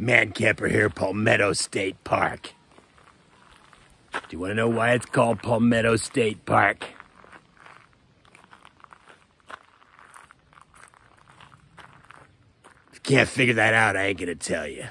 Man Camper here, Palmetto State Park. Do you want to know why it's called Palmetto State Park? If you can't figure that out, I ain't gonna tell you.